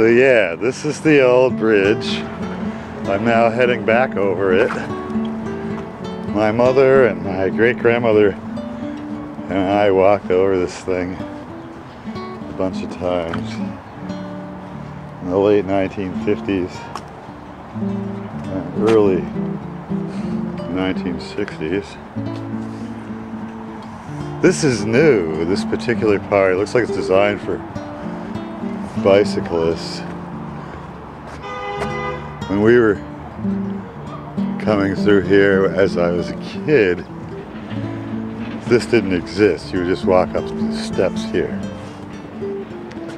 So yeah, this is the old bridge. I'm now heading back over it. My mother and my great-grandmother and I walked over this thing a bunch of times in the late 1950s and early 1960s. This is new, this particular part. It looks like it's designed for bicyclists. When we were coming through here as I was a kid, this didn't exist. You would just walk up the steps here.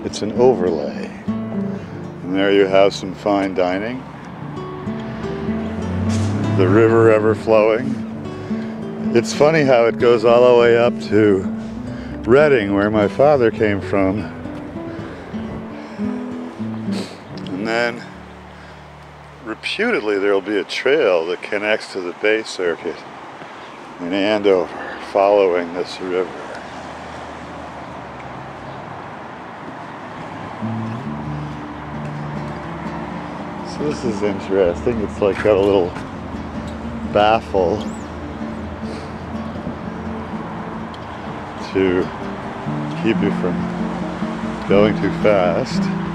It's an overlay. And there you have some fine dining. The river ever flowing. It's funny how it goes all the way up to Reading, where my father came from. Then, reputedly, there will be a trail that connects to the Bay Circuit in Andover following this river. So this is interesting. It's like got a little baffle to keep you from going too fast.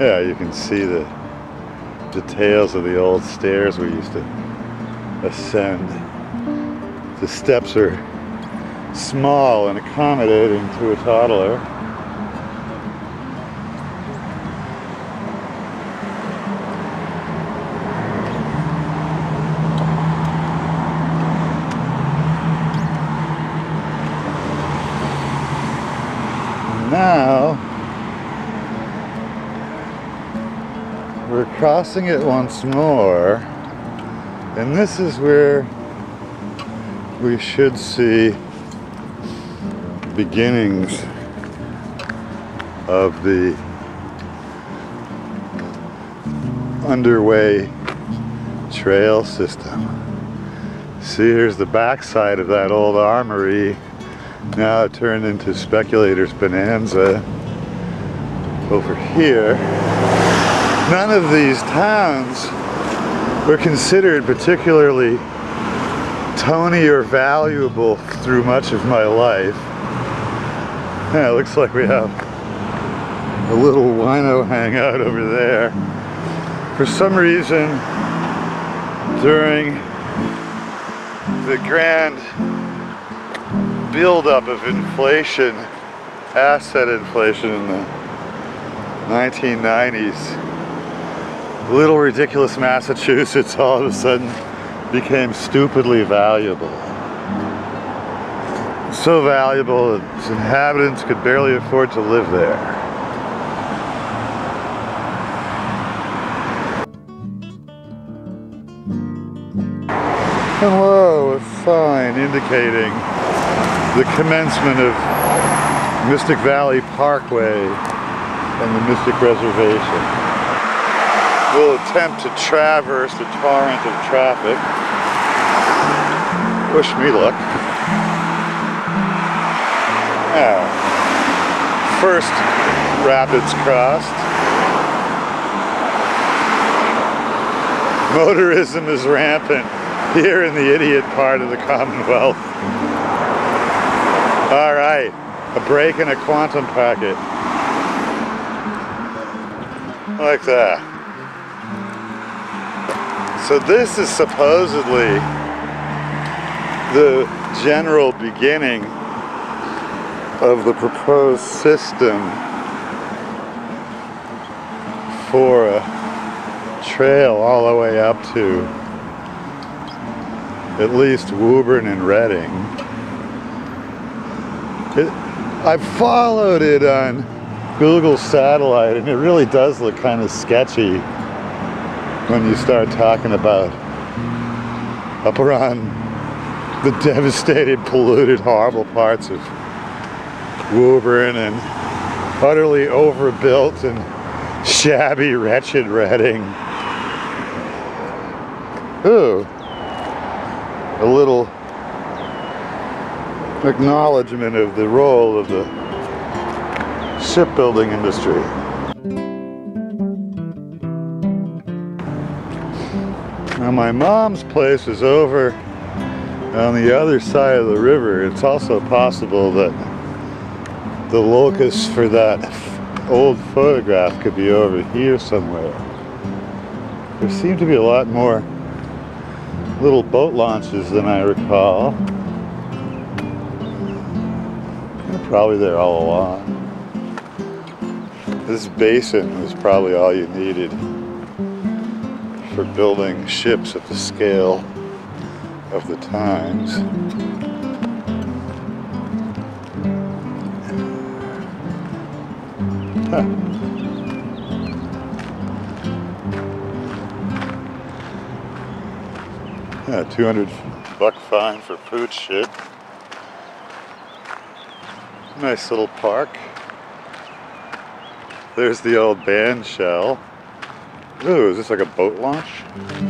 Yeah, you can see the details of the old stairs we used to ascend. The steps are small and accommodating to a toddler. Now, we're crossing it once more, and this is where we should see beginnings of the underway trail system. See, here's the backside of that old armory, now turned into Speculator's Bonanza. Over here, none of these towns were considered particularly tony or valuable through much of my life. Yeah, it looks like we have a little wino hangout over there. For some reason, during the grand buildup of inflation, asset inflation in the 1990s, little ridiculous Massachusetts all of a sudden became stupidly valuable. So valuable that its inhabitants could barely afford to live there. Hello, a sign indicating the commencement of Mystic Valley Parkway and the Mystic Reservation. We'll attempt to traverse the torrent of traffic. Wish me luck. First rapids crossed. Motorism is rampant here in the idiot part of the Commonwealth. All right, a break in a quantum packet. Like that. So this is supposedly the general beginning of the proposed system for a trail all the way up to at least Woburn and Reading. I followed it on Google Satellite and it really does look kind of sketchy when you start talking about up around the devastated, polluted, horrible parts of Woburn and utterly overbuilt and shabby, wretched Reading. Ooh, a little acknowledgement of the role of the shipbuilding industry. Now my mom's place is over on the other side of the river. It's also possible that the locus for that old photograph could be over here somewhere. There seem to be a lot more little boat launches than I recall. They're probably there all along. This basin was probably all you needed for building ships at the scale of the times. Huh. Yeah, 200 buck fine for pooch shit. Nice little park. There's the old band shell. Ooh, is this like a boat launch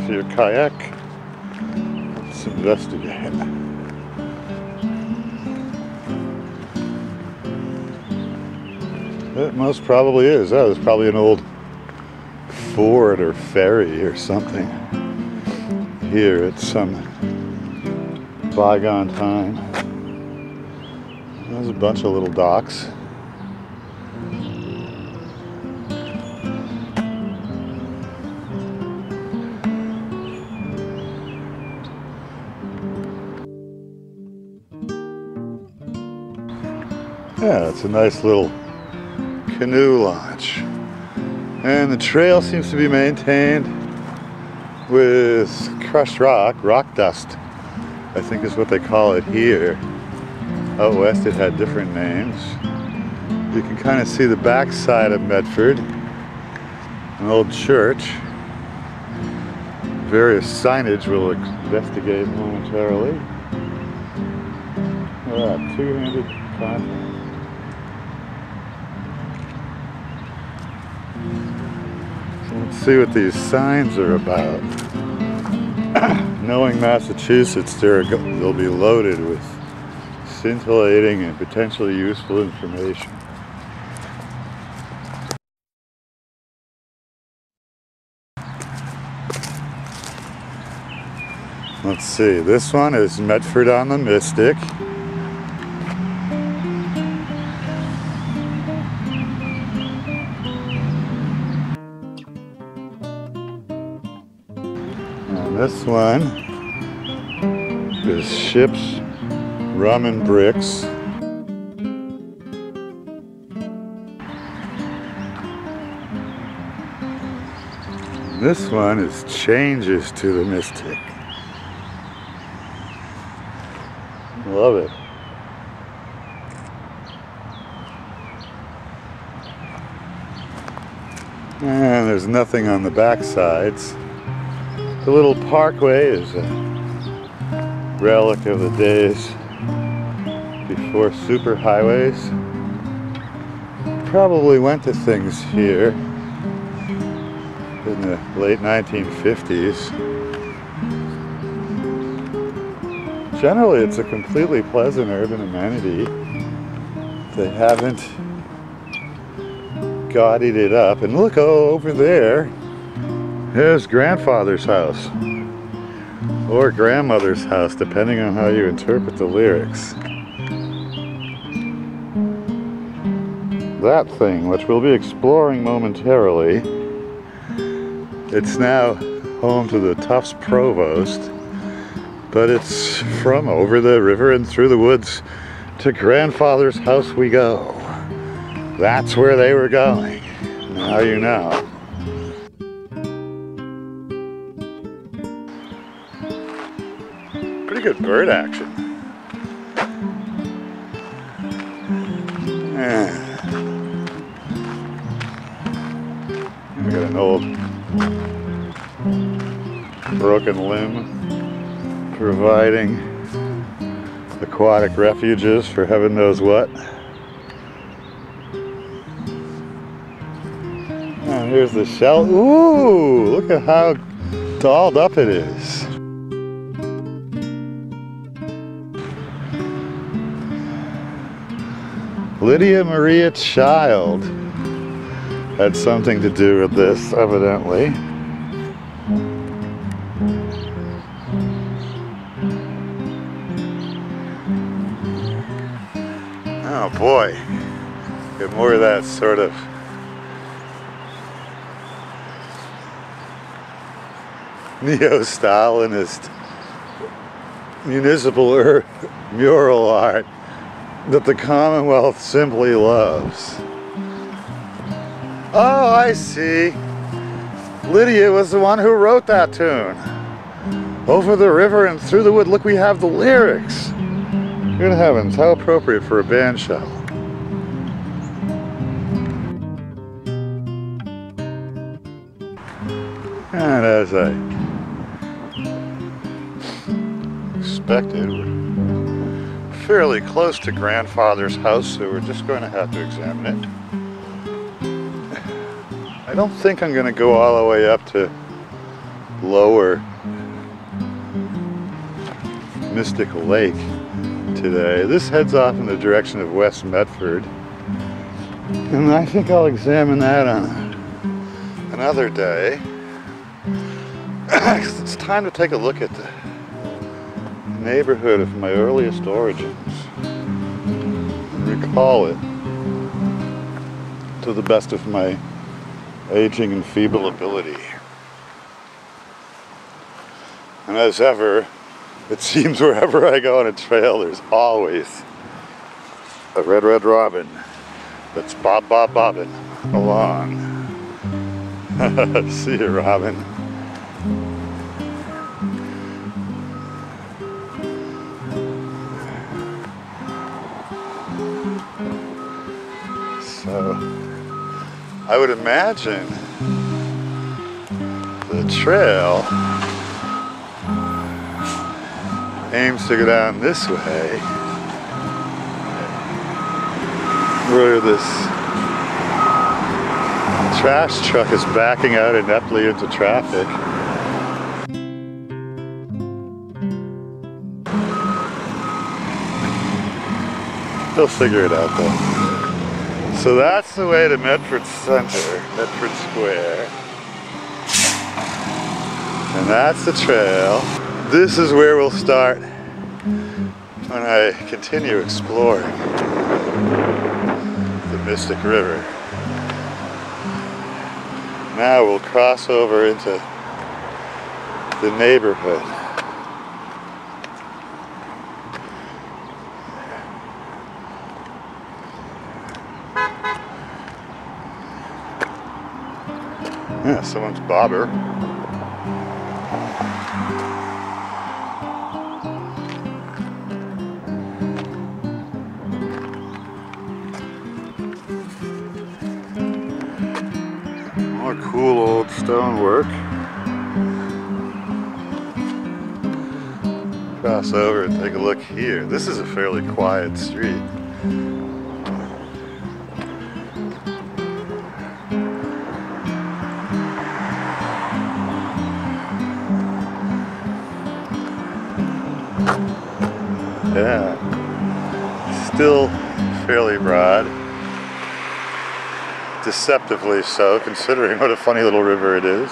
for your kayak? Let's investigate. It most probably is. That was probably an old ford or ferry or something. Here at some bygone time. There's a bunch of little docks. Yeah, it's a nice little canoe launch. And the trail seems to be maintained with crushed rock, rock dust, I think is what they call it here. Out west it had different names. You can kind of see the backside of Medford, an old church. Various signage we'll investigate momentarily. Ah, two-handed contact. Let's see what these signs are about. Knowing Massachusetts, they'll be loaded with scintillating and potentially useful information. Let's see, this one is Medford on the Mystic. This one is ships, rum and bricks. This one is changes to the Mystic. Love it. And there's nothing on the back sides. The little parkway is a relic of the days before superhighways. Probably went to things here in the late 1950s. Generally, it's a completely pleasant urban amenity. They haven't gaudied it up. And look over there, there's grandfather's house. Or grandmother's house, depending on how you interpret the lyrics. That thing, which we'll be exploring momentarily, it's now home to the Tufts Provost, but it's from over the river and through the woods to grandfather's house we go. That's where they were going. Now you know. Bird action. Yeah. We got an old broken limb providing aquatic refuges for heaven knows what. And here's the shell. Ooh, look at how dolled up it is. Lydia Maria Child had something to do with this, evidently. Oh boy, get more of that sort of neo-Stalinist municipal er, mural art that the Commonwealth simply loves. Oh, I see. Lydia was the one who wrote that tune. Over the river and through the wood. Look, we have the lyrics. Good heavens, how appropriate for a band shell. And as I expected, fairly close to grandfather's house, so we're just going to have to examine it. I don't think I'm going to go all the way up to lower Mystic Lake today. This heads off in the direction of West Medford. And I think I'll examine that on another day. it's time to take a look at the neighborhood of my earliest origins and recall it to the best of my aging and feeble ability. And as ever, it seems wherever I go on a trail, there's always a red, red robin that's bob, bob, bobbing along. See you, Robin. I would imagine the trail aims to go down this way where this trash truck is backing out ineptly into traffic. They'll figure it out though. So that's the way to Medford Center, Medford Square. And that's the trail this is where we'll start when I continue exploring the Mystic River. Now we'll cross over into the neighborhood. Yeah, someone's bobber. More cool old stonework. Cross over and take a look here. This is a fairly quiet street. Yeah, still fairly broad deceptively so, considering what a funny little river it is.